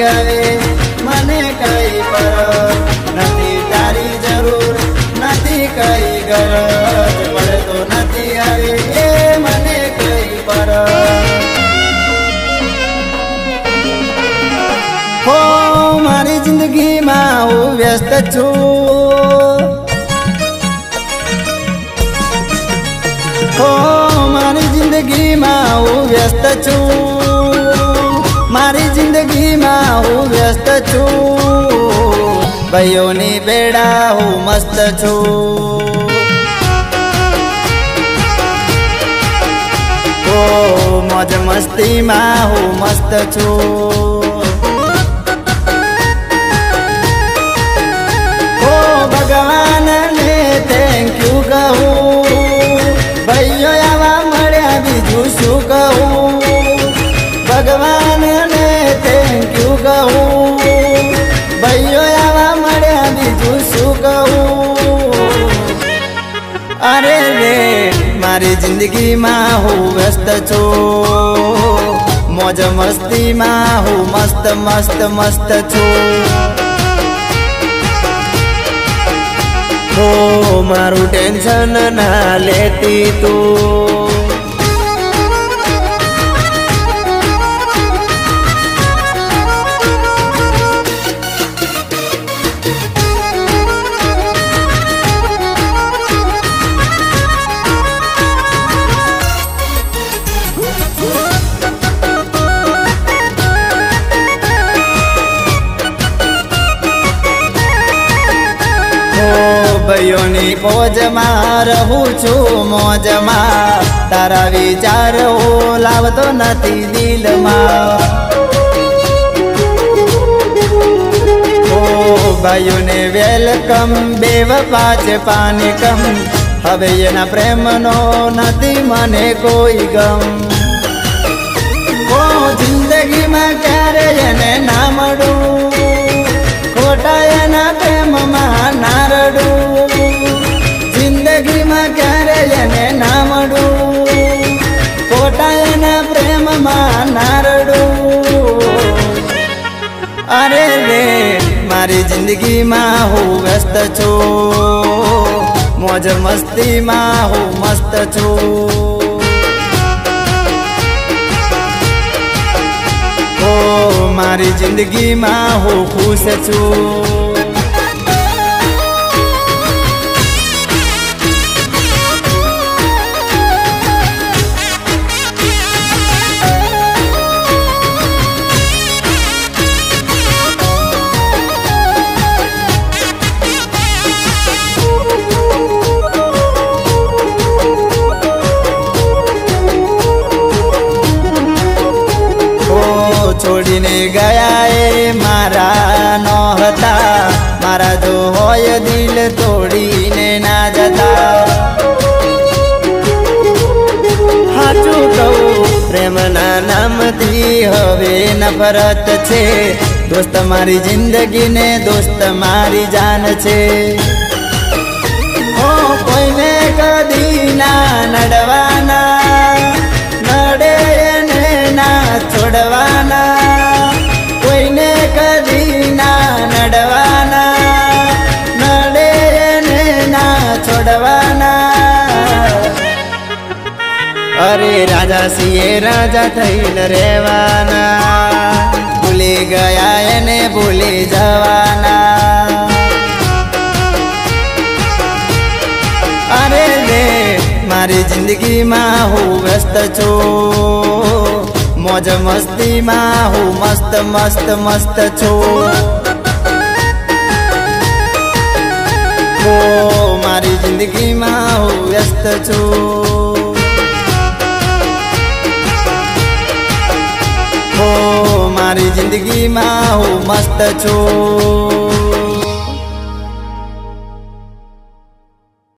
હવે મને કઈ પર નથી તારી જરૂર, નથી કઈ ગરજ. પડતો નથી હવે મને કઈ પર હો, મારી જિંદગીમાં હું વ્યસ્ત છું. હો, મારી જિંદગીમાં હું વ્યસ્ત છું. છું. ભાઈઓની બેડા હું મસ્ત છું. ઓ, મોજ મસ્તીમાં હું મસ્ત છું. ઓ, ભગવાનને થેન્ક યુ કહું. ભાઈઓ આવા મળ્યા, બીજું શું કહું? ભગવાનને મારી જિંદગીમાં હું વ્યસ્ત છું. મોજ મસ્તીમાં હું મસ્ત મસ્ત મસ્ત છું. હો, મારું ટેન્શન ના લેતી તું. ભાઈઓની પોજમાં રહું છું મોજમાં. તારા વિચાર હું લાવતો નથી દિલમાં. ભાઈઓને વેલકમ બેવ પાંચ પાની કમ. હવે એના પ્રેમનો નથી મને કોઈ ગમ. જિંદગીમાં ક્યારે એને ના મળું? ખોટા એના પ્રેમમાં જિંદગીમાં હું વ્યસ્ત છું. મોજ મસ્તીમાં હું મસ્ત છું. મારી જિંદગીમાં હું ખુશ છું. ગયા એ મારા નહોતા મારા જો હોય દિલ તોડીને ના જતા. સાચું કહું, પ્રેમના નામથી હવે નફરત છે. દોસ્ત મારી જિંદગીને દોસ્ત મારી જાન છે. રાજા, સિંહે રાજા થઈને રહેવાના. ભૂલી ગયા એને ભૂલી જવાના. અરે રે, મારી જિંદગીમાં હું વ્યસ્ત છું. મોજ મસ્તીમાં હું મસ્ત મસ્ત મસ્ત છું. મારી જિંદગીમાં હું વ્યસ્ત છું. મારી જિંદગીમાં હું મસ્ત છું.